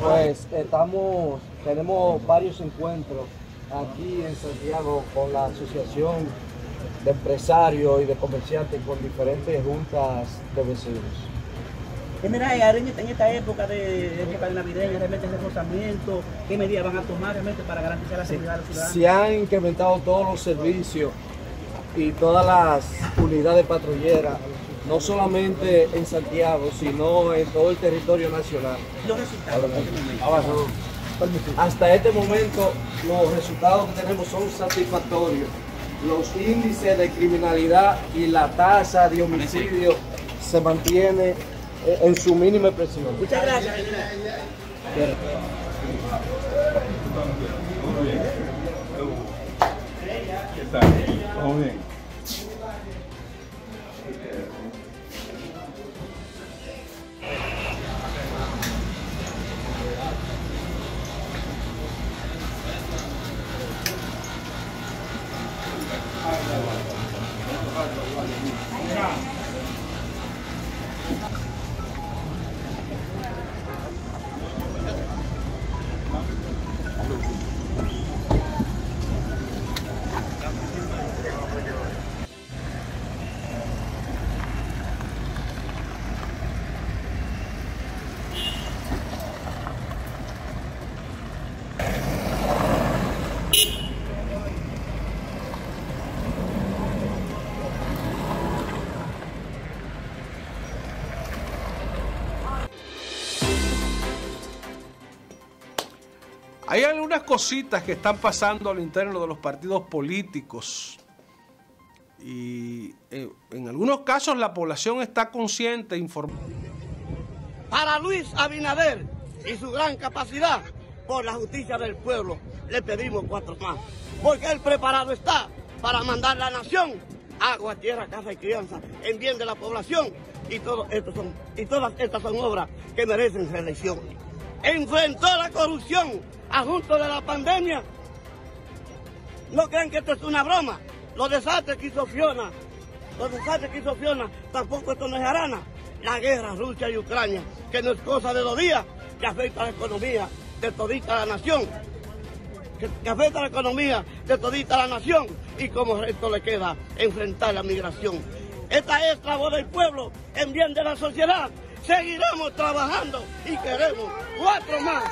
Pues estamos, tenemos varios encuentros aquí en Santiago con la Asociación de Empresarios y de Comerciantes con diferentes juntas de vecinos. ¿Qué mira, en esta época de época de navideña, realmente reforzamiento, qué medidas van a tomar realmente para garantizar la seguridad de los ciudadanos? Se han incrementado todos los servicios y todas las unidades patrulleras, no solamente en Santiago, sino en todo el territorio nacional. Los resultados. Hasta este momento los resultados que tenemos son satisfactorios. Los índices de criminalidad y la tasa de homicidio se mantiene eh, en su mínima expresión. Muchas gracias. ¿Qué bien? Hay algunas cositas que están pasando al interno de los partidos políticos y eh, en algunos casos la población está consciente, informada. Para Luis Abinader y su gran capacidad por la justicia del pueblo, le pedimos cuatro más. Porque él preparado está para mandar la nación agua, tierra, casa y crianza en bien de la población. Y todas estas son obras que merecen reelección. Enfrentó la corrupción a junto de la pandemia. No crean que esto es una broma. Los desastres que hizo Fiona, los desastres que hizo Fiona, tampoco esto no es arana. La guerra Rusia y Ucrania, que no es cosa de dos días, que afecta a la economía de todita la nación. Que, afecta a la economía de todita la nación. Y como resto le queda enfrentar la migración. Esta es la voz del pueblo en bien de la sociedad. Seguiremos trabajando y queremos cuatro más.